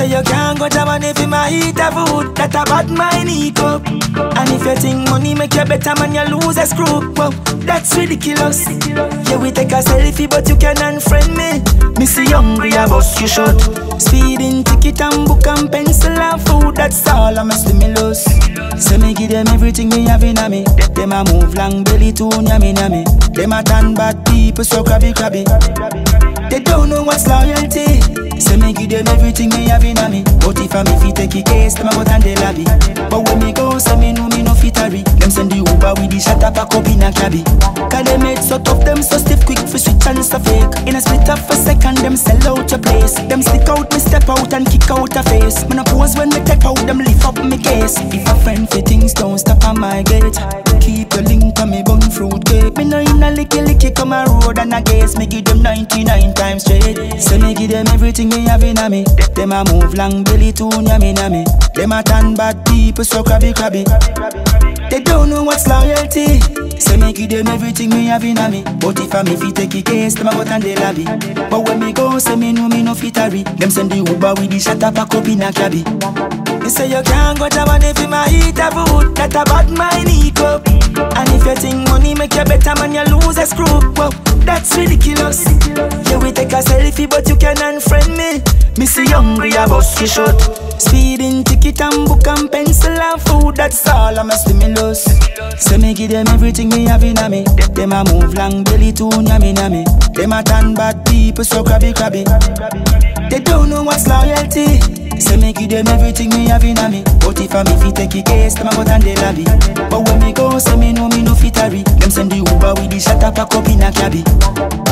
you can't go man if you might eat a food That a bad mind up. And if you think money make you better man you lose a screw Whoa, that's ridiculous. Yeah we take a selfie but you can unfriend me. See hungry I bust you short Speeding ticket and book and pencil and food That's all I'm a stimulus. So me give them everything me have in a me. Them a move long belly too yummy yummy. Them a tan bad people so crabby crabby they don't know what's loyalty. So me give them everything me have in me. But if I me fit take a case, them go and they lobby. But when me go, so me know me no fit hurry. Them send the Uber with the shut up a cup in a cabby. Cause they made so tough, them so stiff quick for switch and so fake. In a split up for second, them sell out your place. Them stick out, me step out and kick out a face. Me no pose when me take out, them lift up me case. If a friend for things don't stop on my gate. Keep your link on me bun fruit cake. Me no in a licky licky come a road and a gaze. Me give them 99 times straight. So me give them everything me have in a me. Them a move long belly too yummy yummy. Them a tan bad people so crabby crabby. They don't know what's loyalty. So me give them everything me have in a me. But if I me fit take a case, them a go and lobby. But when me go, say me know me no fit hurry. Them send the Uber with the shut up a cup in a cabby. You say you can't go to man if you might eat a food That a bad mind eat up And if you think money make you better man you lose a screw. Whoa, that's ridiculous. Yeah we take a selfie but you can unfriend me. Missy hungry I bust you short. Speeding ticket and book and pencil and food That's all I'm a stimulus. So me give them everything me have in me. Them a move long belly too yummy yummy. Them a tan bad people so crabby crabby. They don't know what's loyalty. Say me give them everything me have in me. But if I me fit take a case, them a go and they lobby Go, say me know me no fit Them send the Uber with the shut up in a cabby